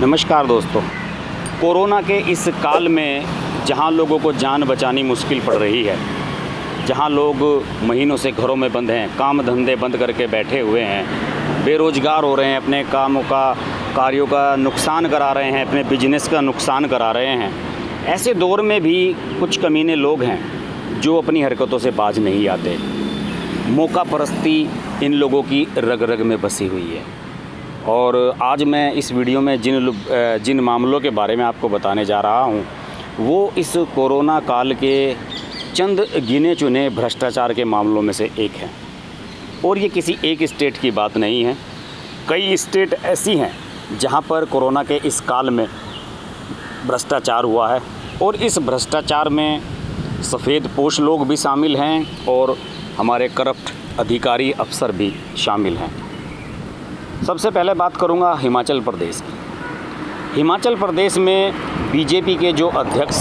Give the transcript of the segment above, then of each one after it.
नमस्कार दोस्तों। कोरोना के इस काल में जहाँ लोगों को जान बचानी मुश्किल पड़ रही है, जहाँ लोग महीनों से घरों में बंद हैं, काम धंधे बंद करके बैठे हुए हैं, बेरोज़गार हो रहे हैं, अपने कामों का, कार्यों का नुकसान करा रहे हैं, अपने बिज़नेस का नुकसान करा रहे हैं, ऐसे दौर में भी कुछ कमीने लोग हैं जो अपनी हरकतों से बाज नहीं आते। मौका परस्ती इन लोगों की रग रग में बसी हुई है। और आज मैं इस वीडियो में जिन जिन मामलों के बारे में आपको बताने जा रहा हूँ, वो इस कोरोना काल के चंद गिने चुने भ्रष्टाचार के मामलों में से एक है। और ये किसी एक स्टेट की बात नहीं है। कई स्टेट ऐसी हैं जहाँ पर कोरोना के इस काल में भ्रष्टाचार हुआ है और इस भ्रष्टाचार में सफ़ेद पोश लोग भी शामिल हैं और हमारे करप्ट अधिकारी अफसर भी शामिल हैं। सबसे पहले बात करूँगा हिमाचल प्रदेश की। हिमाचल प्रदेश में बीजेपी के जो अध्यक्ष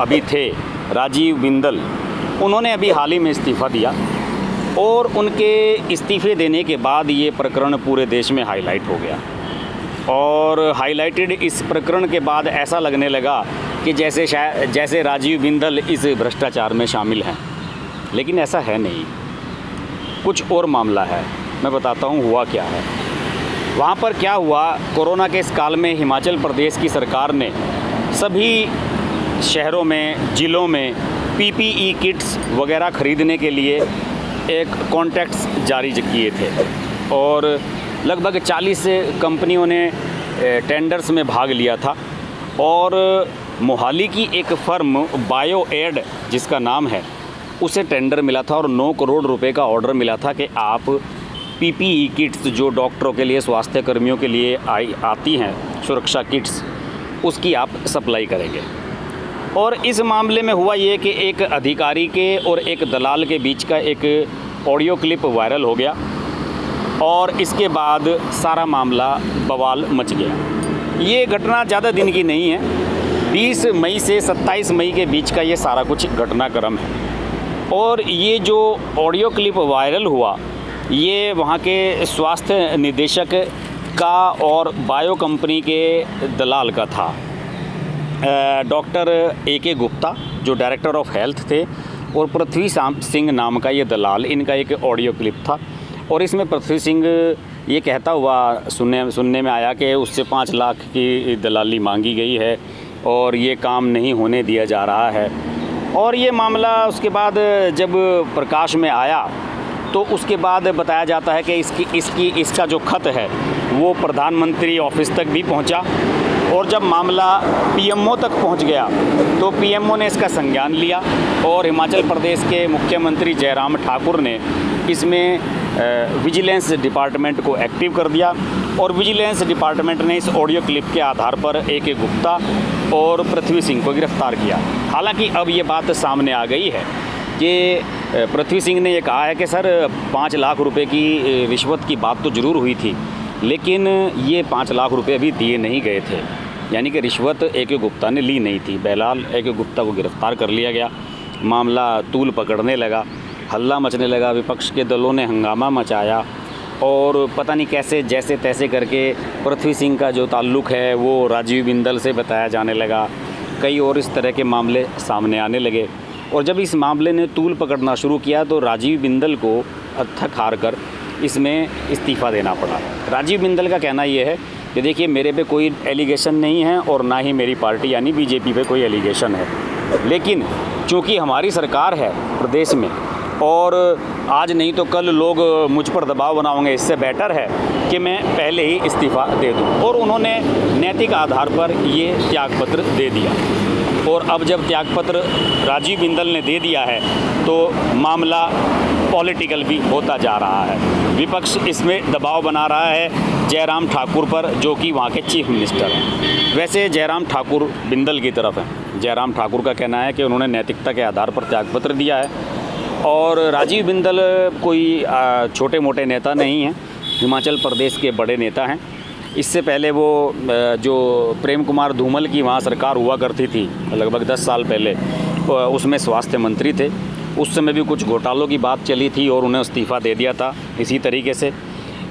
अभी थे राजीव बिंदल, उन्होंने अभी हाल ही में इस्तीफ़ा दिया और उनके इस्तीफ़े देने के बाद ये प्रकरण पूरे देश में हाईलाइट हो गया। और हाईलाइटेड इस प्रकरण के बाद ऐसा लगने लगा कि जैसे जैसे राजीव बिंदल इस भ्रष्टाचार में शामिल हैं, लेकिन ऐसा है नहीं। कुछ और मामला है, मैं बताता हूँ हुआ क्या है। वहाँ पर क्या हुआ? कोरोना के इस काल में हिमाचल प्रदेश की सरकार ने सभी शहरों में, ज़िलों में पीपीई किट्स वगैरह खरीदने के लिए एक कॉन्ट्रैक्ट्स जारी किए थे। और लगभग 40 कंपनियों ने टेंडर्स में भाग लिया था। और मोहाली की एक फर्म बायो एड जिसका नाम है, उसे टेंडर मिला था और 9 करोड़ रुपए का ऑर्डर मिला था कि आप पीपीई किट्स जो डॉक्टरों के लिए स्वास्थ्य कर्मियों के लिए आई, आती हैं, सुरक्षा किट्स, उसकी आप सप्लाई करेंगे। और इस मामले में हुआ ये कि एक अधिकारी के और एक दलाल के बीच का एक ऑडियो क्लिप वायरल हो गया और इसके बाद सारा मामला बवाल मच गया। ये घटना ज़्यादा दिन की नहीं है। 20 मई से 27 मई के बीच का ये सारा कुछ घटनाक्रम है। और ये जो ऑडियो क्लिप वायरल हुआ ये वहाँ के स्वास्थ्य निदेशक का और बायो कंपनी के दलाल का था। डॉक्टर ए के गुप्ता, जो डायरेक्टर ऑफ़ हेल्थ थे, और पृथ्वी सिंह नाम का ये दलाल, इनका एक ऑडियो क्लिप था। और इसमें पृथ्वी सिंह ये कहता हुआ सुनने सुनने में आया कि उससे पाँच लाख की दलाली मांगी गई है और ये काम नहीं होने दिया जा रहा है। और ये मामला उसके बाद जब प्रकाश में आया तो उसके बाद बताया जाता है कि इसकी इसकी, इसका जो खत है, वो प्रधानमंत्री ऑफ़िस तक भी पहुँचा। और जब मामला पीएमओ तक पहुँच गया तो पीएमओ ने इसका संज्ञान लिया और हिमाचल प्रदेश के मुख्यमंत्री जयराम ठाकुर ने इसमें विजिलेंस डिपार्टमेंट को एक्टिव कर दिया। और विजिलेंस डिपार्टमेंट ने इस ऑडियो क्लिप के आधार पर ए के गुप्ता और पृथ्वी सिंह को गिरफ़्तार किया। हालाँकि अब ये बात सामने आ गई है कि पृथ्वी सिंह ने ये कहा है कि सर, पाँच लाख रुपए की रिश्वत की बात तो ज़रूर हुई थी, लेकिन ये पाँच लाख रुपए अभी दिए नहीं गए थे। यानी कि रिश्वत ए के गुप्ता ने ली नहीं थी। बहरहाल ए के गुप्ता को गिरफ़्तार कर लिया गया। मामला तूल पकड़ने लगा, हल्ला मचने लगा, विपक्ष के दलों ने हंगामा मचाया, और पता नहीं कैसे, जैसे तैसे करके पृथ्वी सिंह का जो ताल्लुक़ है, वो राजीव बिंदल से बताया जाने लगा। कई और इस तरह के मामले सामने आने लगे। और जब इस मामले ने तूल पकड़ना शुरू किया तो राजीव बिंदल को थक हार कर इसमें इस्तीफ़ा देना पड़ा। राजीव बिंदल का कहना ये है कि देखिए, मेरे पे कोई एलिगेशन नहीं है और ना ही मेरी पार्टी यानी बीजेपी पे कोई एलिगेशन है। लेकिन चूँकि हमारी सरकार है प्रदेश में और आज नहीं तो कल लोग मुझ पर दबाव बनाओगे, इससे बेटर है कि मैं पहले ही इस्तीफ़ा दे दूँ। और उन्होंने नैतिक आधार पर ये त्यागपत्र दे दिया। और अब जब त्यागपत्र राजीव बिंदल ने दे दिया है तो मामला पॉलिटिकल भी होता जा रहा है। विपक्ष इसमें दबाव बना रहा है जयराम ठाकुर पर, जो कि वहाँ के चीफ मिनिस्टर हैं। वैसे जयराम ठाकुर बिंदल की तरफ़ हैं। जयराम ठाकुर का कहना है कि उन्होंने नैतिकता के आधार पर त्यागपत्र दिया है। और राजीव बिंदल कोई छोटे मोटे नेता नहीं हैं। हिमाचल प्रदेश के बड़े नेता हैं। इससे पहले वो जो प्रेम कुमार धूमल की वहाँ सरकार हुआ करती थी, लगभग दस साल पहले उसमें स्वास्थ्य मंत्री थे। उस समय भी कुछ घोटालों की बात चली थी और उन्हें इस्तीफ़ा दे दिया था इसी तरीके से।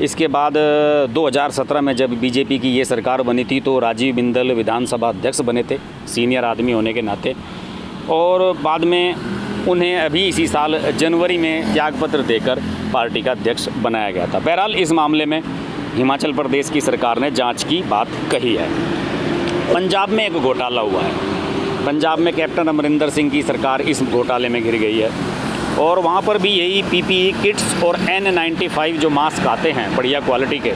इसके बाद 2017 में जब बीजेपी की ये सरकार बनी थी तो राजीव बिंदल विधानसभा अध्यक्ष बने थे, सीनियर आदमी होने के नाते। और बाद में उन्हें अभी इसी साल जनवरी में त्यागपत्र देकर पार्टी का अध्यक्ष बनाया गया था। बहरहाल, इस मामले में हिमाचल प्रदेश की सरकार ने जाँच की बात कही है। पंजाब में एक घोटाला हुआ है। पंजाब में कैप्टन अमरिंदर सिंह की सरकार इस घोटाले में घिर गई है। और वहाँ पर भी यही पीपीई किट्स और एन नाइन्टी फाइव जो मास्क आते हैं, बढ़िया क्वालिटी के,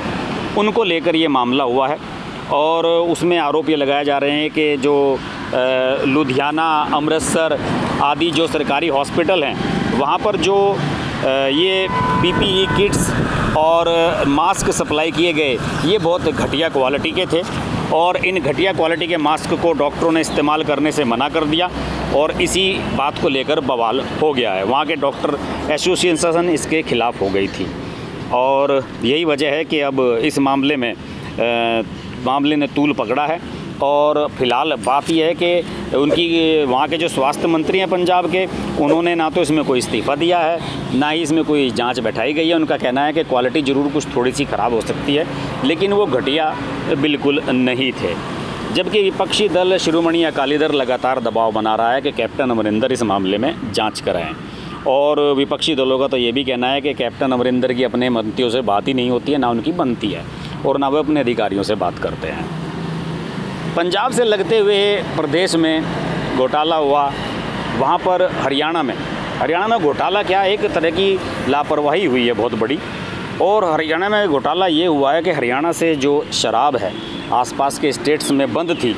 उनको लेकर ये मामला हुआ है। और उसमें आरोप ये लगाए जा रहे हैं कि जो लुधियाना, अमृतसर आदि जो सरकारी हॉस्पिटल हैं, वहाँ पर जो ये पीपीई किट्स और मास्क सप्लाई किए गए ये बहुत घटिया क्वालिटी के थे और इन घटिया क्वालिटी के मास्क को डॉक्टरों ने इस्तेमाल करने से मना कर दिया और इसी बात को लेकर बवाल हो गया है। वहाँ के डॉक्टर एसोसिएशन इसके ख़िलाफ़ हो गई थी और यही वजह है कि अब इस मामले में आ, मामले ने तूल पकड़ा है और फ़िलहाल बात यह है कि उनकी वहाँ के जो स्वास्थ्य मंत्री हैं पंजाब के, उन्होंने ना तो इसमें कोई इस्तीफ़ा दिया है, ना ही इसमें कोई जाँच बैठाई गई है। उनका कहना है कि क्वालिटी ज़रूर कुछ थोड़ी सी ख़राब हो सकती है, लेकिन वो घटिया बिल्कुल नहीं थे। जबकि विपक्षी दल शिरोमणि अकाली दल लगातार दबाव बना रहा है कि कैप्टन अमरिंदर इस मामले में जाँच कराएँ। और विपक्षी दलों का तो ये भी कहना है कि कैप्टन अमरिंदर की अपने मंत्रियों से बात ही नहीं होती है, ना उनकी बनती है, और ना वे अपने अधिकारियों से बात करते हैं। पंजाब से लगते हुए प्रदेश में घोटाला हुआ, वहाँ पर हरियाणा में। हरियाणा में घोटाला क्या, एक तरह की लापरवाही हुई है बहुत बड़ी। और हरियाणा में घोटाला ये हुआ है कि हरियाणा से जो शराब है, आसपास के स्टेट्स में बंद थी।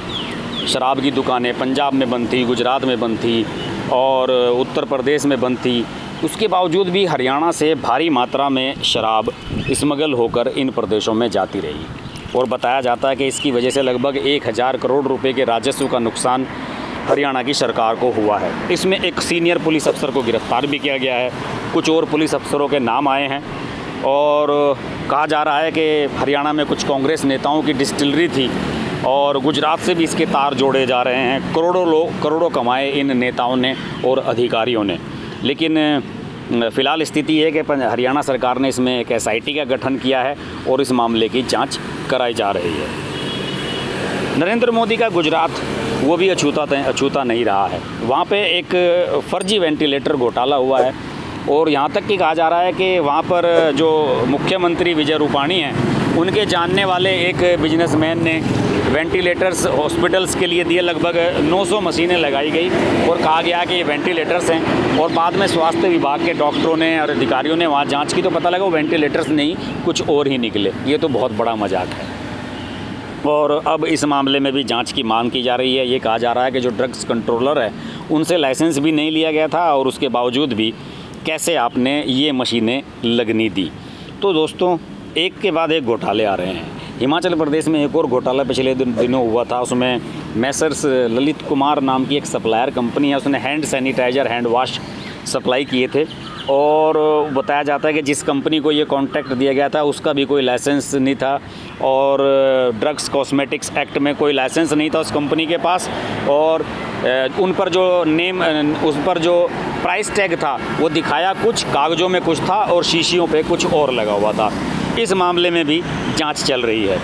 शराब की दुकानें पंजाब में बंद थी, गुजरात में बंद थी और उत्तर प्रदेश में बंद थी। उसके बावजूद भी हरियाणा से भारी मात्रा में शराब स्मगल होकर इन प्रदेशों में जाती रही। और बताया जाता है कि इसकी वजह से लगभग एक हज़ार करोड़ रुपए के राजस्व का नुकसान हरियाणा की सरकार को हुआ है। इसमें एक सीनियर पुलिस अफसर को गिरफ़्तार भी किया गया है। कुछ और पुलिस अफसरों के नाम आए हैं और कहा जा रहा है कि हरियाणा में कुछ कांग्रेस नेताओं की डिस्टिलरी थी और गुजरात से भी इसके तार जोड़े जा रहे हैं। करोड़ों लोग, करोड़ों कमाए इन नेताओं ने और अधिकारियों ने। लेकिन, फ़िलहाल स्थिति है कि हरियाणा सरकार ने इसमें एक एसआईटी का गठन किया है और इस मामले की जाँच कराई जा रही है। नरेंद्र मोदी का गुजरात, वो भी अछूता अछूता नहीं रहा है। वहाँ पे एक फर्जी वेंटिलेटर घोटाला हुआ है और यहाँ तक कि कहा जा रहा है कि वहाँ पर जो मुख्यमंत्री विजय रूपाणी हैं, उनके जानने वाले एक बिजनेसमैन ने वेंटिलेटर्स हॉस्पिटल्स के लिए दिए लगभग 900 मशीनें लगाई गई और कहा गया कि ये वेंटिलेटर्स हैं और बाद में स्वास्थ्य विभाग के डॉक्टरों ने और अधिकारियों ने वहाँ जाँच की तो पता लगा वो वेंटिलेटर्स नहीं, कुछ और ही निकले। ये तो बहुत बड़ा मज़ाक है। और अब इस मामले में भी जाँच की मांग की जा रही है। ये कहा जा रहा है कि जो ड्रग्स कंट्रोलर है, उनसे लाइसेंस भी नहीं लिया गया था और उसके बावजूद भी कैसे आपने ये मशीनें लगनी दी। तो दोस्तों, एक के बाद एक घोटाले आ रहे हैं। हिमाचल प्रदेश में एक और घोटाला पिछले दिन हुआ था। उसमें मैसर्स, ललित कुमार नाम की एक सप्लायर कंपनी है, उसने hand sanitiser, hand wash supply किए थे। और बताया जाता है कि जिस कंपनी को ये कॉन्ट्रैक्ट दिया गया था, उसका भी कोई लाइसेंस नहीं था। और ड्रग्स कॉस्मेटिक्स एक्ट में कोई लाइसेंस नहीं था उस कंपनी के पास। और उन पर जो नेम उस पर जो प्राइस टैग था, वो दिखाया कुछ, कागज़ों में कुछ था और शीशियों पे कुछ और लगा हुआ था। इस मामले में भी जाँच चल रही है।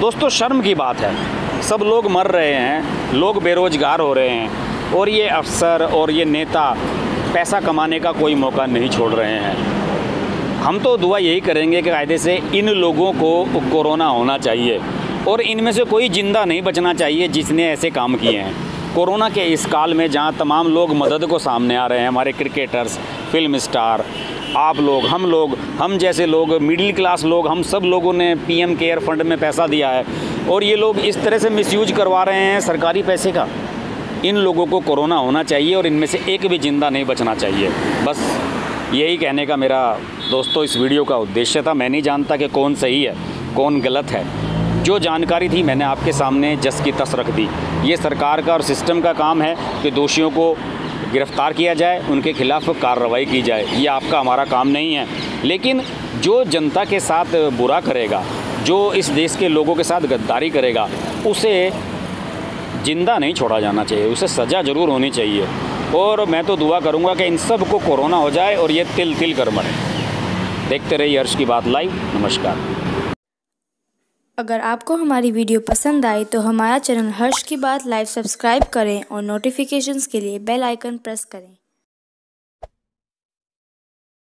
दोस्तों, शर्म की बात है। सब लोग मर रहे हैं, लोग बेरोज़गार हो रहे हैं और ये अफसर और ये नेता पैसा कमाने का कोई मौका नहीं छोड़ रहे हैं। हम तो दुआ यही करेंगे कि कायदे से इन लोगों को कोरोना होना चाहिए और इनमें से कोई ज़िंदा नहीं बचना चाहिए जिसने ऐसे काम किए हैं। कोरोना के इस काल में जहाँ तमाम लोग मदद को सामने आ रहे हैं, हमारे क्रिकेटर्स, फ़िल्म स्टार आप लोग, हम लोग, हम जैसे लोग मिडिल क्लास लोग, हम सब लोगों ने पीएम केयर फंड में पैसा दिया है। और ये लोग इस तरह से मिसयूज करवा रहे हैं सरकारी पैसे का। इन लोगों को कोरोना होना चाहिए और इनमें से एक भी ज़िंदा नहीं बचना चाहिए। बस यही कहने का मेरा दोस्तों, इस वीडियो का उद्देश्य था। मैं नहीं जानता कि कौन सही है, कौन गलत है। जो जानकारी थी मैंने आपके सामने जस की तस रख दी। ये सरकार का और सिस्टम का काम है कि दोषियों को गिरफ़्तार किया जाए, उनके खिलाफ़ कार्रवाई की जाए, ये आपका हमारा काम नहीं है। लेकिन जो जनता के साथ बुरा करेगा, जो इस देश के लोगों के साथ गद्दारी करेगा, उसे ज़िंदा नहीं छोड़ा जाना चाहिए, उसे सज़ा ज़रूर होनी चाहिए। और मैं तो दुआ करूँगा कि इन सबको कोरोना हो जाए और ये तिल तिल कर मरे। देखते रहिए हर्ष की बात लाइव नमस्कार। अगर आपको हमारी वीडियो पसंद आए तो हमारा चैनल हर्ष की बात लाइव सब्सक्राइब करें और नोटिफिकेशंस के लिए बेल आइकन प्रेस करें।